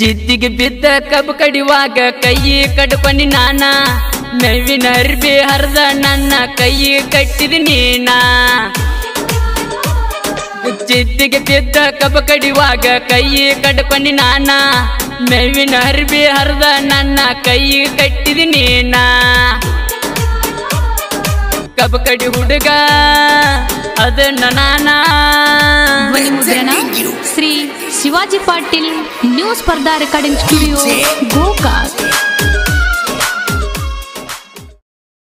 ಜಿದ್ದಿಗೆ ಬಿದ್ದ ಕಬ್ಬು ಕಡಿವಾಗ ಕೈ ಕಡ್ಕೊಂಡಿ ನಾನ? ನವಿನ ಅರ್ಬಿ ಹರಿದ ನನ್ನ ಕೈ ಕಟ್ಟಿದ ನೀನ? ಜಿದ್ದಿಗೆ ಬಿದ್ದ ಕಬ್ಬು ಕಡಿವಾಗ ಕೈ ಕಡ್ಕೊಂಡಿ ನಾನ? ಮೇವಿನ ಅರ್ಬಿ ಹರಿದ ನನ್ನ ಕೈ ಕಟ್ಟಿದ ನೀನ? ಕಬ್ಬು ಕಡಿ ಹುಡುಗ ಅದನ್ನ ನಾನಾ? ಶ್ರೀ ಶಿವಾಜಿ ಪಾಟೀಲ್ ನ್ಯೂ ಸ್ಪರ್ಧಾ ರೆಕಾರ್ಡಿಂಗ್ ಸ್ಟುಡಿಯೋ ಗೋಕಾಕ್